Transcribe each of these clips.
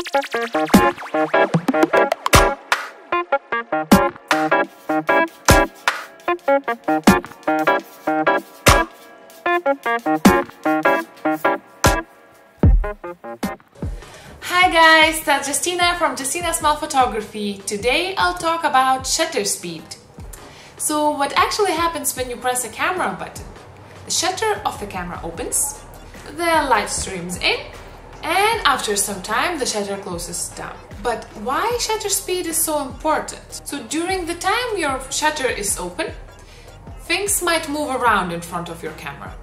Hi guys, that's Justina from Justina Smile Photography. Today I'll talk about shutter speed. So what actually happens when you press a camera button? The shutter of the camera opens, the light streams in, and after some time the shutter closes down. But why shutter speed is so important? So during the time your shutter is open, things might move around in front of your camera.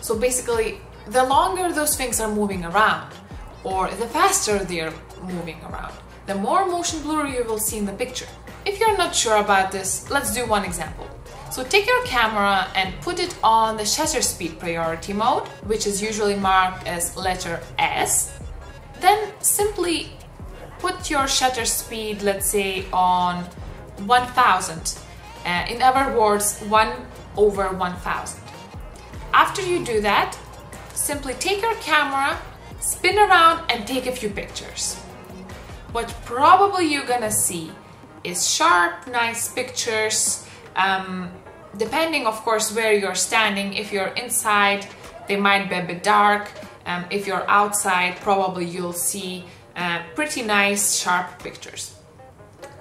So basically, the longer those things are moving around, or the faster they're moving around, the more motion blur you will see in the picture. If you're not sure about this, let's do one example. So take your camera and put it on the shutter speed priority mode, which is usually marked as letter S. Then simply put your shutter speed, let's say on 1000. Uh, in other words, 1 over 1000. After you do that, simply take your camera, spin around and take a few pictures. What probably you're gonna see is sharp, nice pictures, um, depending of course where you're standing. If you're inside, they might be a bit dark. Um, if you're outside, probably you'll see uh, pretty nice, sharp pictures.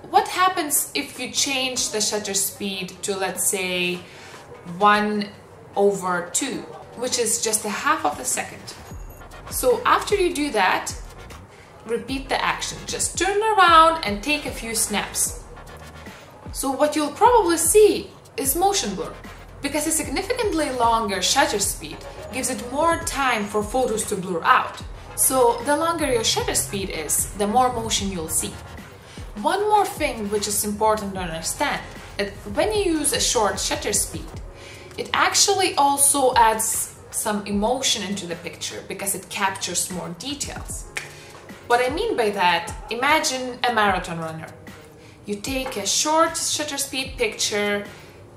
What happens if you change the shutter speed to, let's say, 1 over 2, which is just a half of a second? So after you do that, repeat the action. Just turn around and take a few snaps. So what you'll probably see is motion blur because a significantly longer shutter speed gives it more time for photos to blur out. So the longer your shutter speed is, the more motion you'll see. One more thing which is important to understand, that when you use a short shutter speed, it actually also adds some emotion into the picture because it captures more details. What I mean by that, imagine a marathon runner. You take a short shutter speed picture,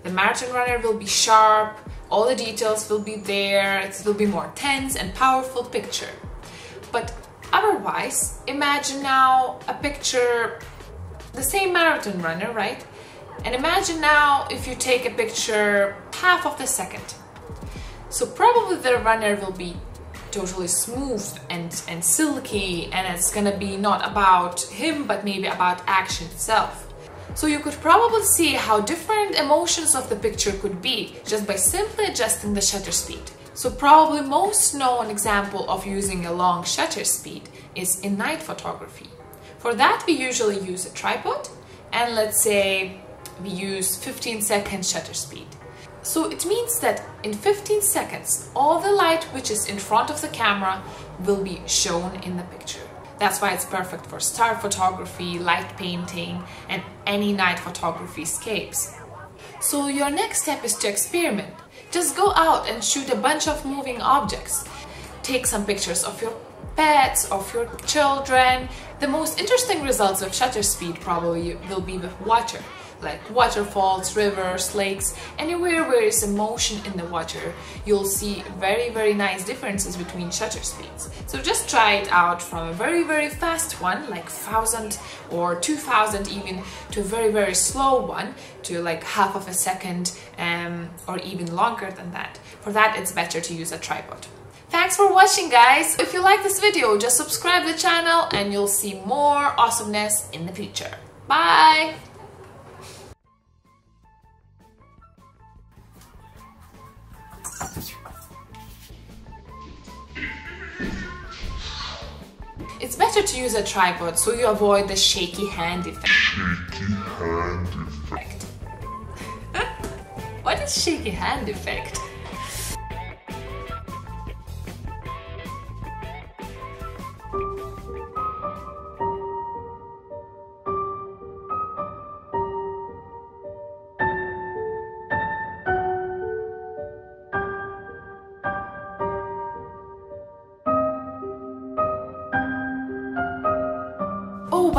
the marathon runner will be sharp, all the details will be there, it will be more tense and powerful picture. But otherwise, imagine now a picture, the same marathon runner, right? And imagine now if you take a picture half of the second. So probably the runner will be totally smooth and, and silky and it's gonna be not about him but maybe about action itself. So you could probably see how different emotions of the picture could be just by simply adjusting the shutter speed. So probably most known example of using a long shutter speed is in night photography. For that we usually use a tripod and let's say we use 15 second shutter speed. So it means that in 15 seconds, all the light which is in front of the camera will be shown in the picture. That's why it's perfect for star photography, light painting, and any night photography scapes. So your next step is to experiment. Just go out and shoot a bunch of moving objects. Take some pictures of your pets, of your children. The most interesting results of shutter speed probably will be with water like waterfalls, rivers, lakes, anywhere where is motion in the water, you'll see very, very nice differences between shutter speeds. So just try it out from a very, very fast one, like 1000 or 2000 even, to a very, very slow one, to like half of a second um, or even longer than that. For that, it's better to use a tripod. Thanks for watching guys! If you like this video, just subscribe the channel and you'll see more awesomeness in the future. Bye! It's better to use a tripod so you avoid the shaky hand effect. Shaky hand effect. what is shaky hand effect?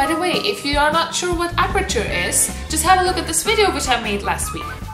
By the way, if you are not sure what aperture is, just have a look at this video which I made last week.